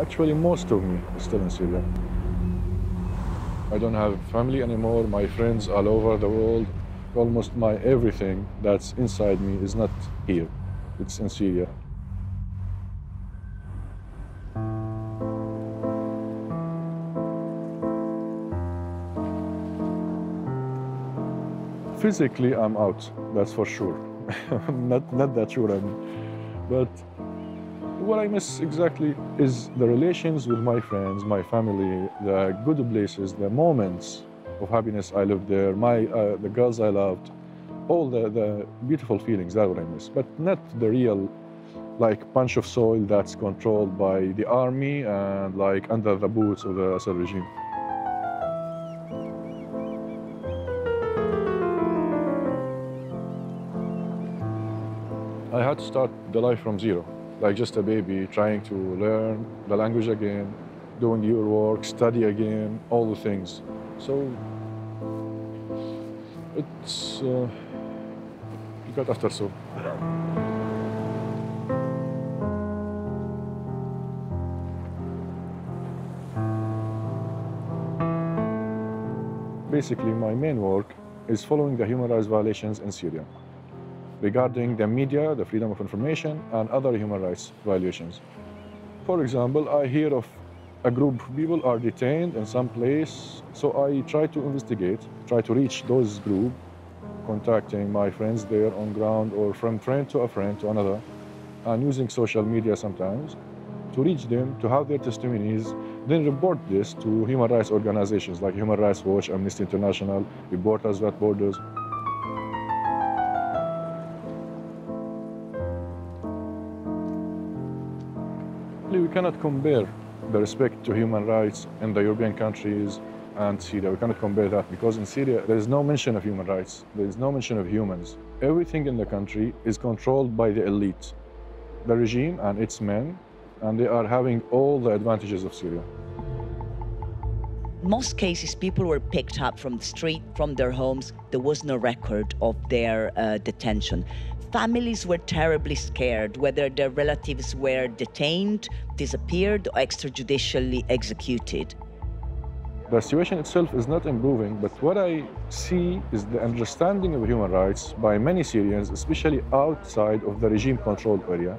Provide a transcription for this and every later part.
Actually, most of me is still in Syria. I don't have family anymore, my friends all over the world. Almost my everything that's inside me is not here, it's in Syria. Physically, I'm out, that's for sure. not, not that sure, I mean. But what I miss exactly is the relations with my friends, my family, the good places, the moments of happiness I lived there, my, uh, the girls I loved, all the, the beautiful feelings, that's what I miss. But not the real, like, punch of soil that's controlled by the army and, like, under the boots of the Assad regime. I had to start the life from zero, like just a baby, trying to learn the language again, doing your work, study again, all the things. So it's uh, got after so. Basically, my main work is following the human rights violations in Syria regarding the media, the freedom of information, and other human rights violations. For example, I hear of a group of people are detained in some place, so I try to investigate, try to reach those group, contacting my friends there on ground or from friend to a friend to another, and using social media sometimes to reach them, to have their testimonies, then report this to human rights organizations like Human Rights Watch, Amnesty International, Reporters Without Borders. We cannot compare the respect to human rights in the European countries and Syria. We cannot compare that because in Syria there is no mention of human rights. There is no mention of humans. Everything in the country is controlled by the elite, the regime and its men, and they are having all the advantages of Syria. Most cases people were picked up from the street from their homes. There was no record of their uh, detention. Families were terribly scared whether their relatives were detained disappeared or extrajudicially executed. The situation itself is not improving, but what I see is the understanding of human rights by many Syrians, especially outside of the regime controlled area.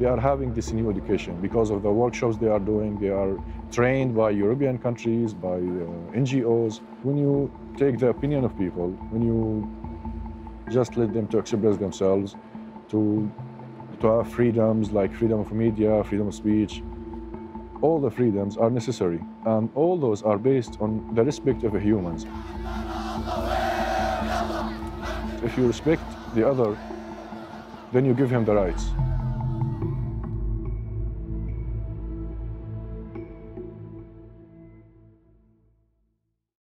They are having this new education because of the workshops they are doing. They are trained by European countries, by uh, NGOs. When you take the opinion of people, when you just let them to express themselves, to, to have freedoms like freedom of media, freedom of speech, all the freedoms are necessary, and all those are based on the respect of humans. If you respect the other, then you give him the rights.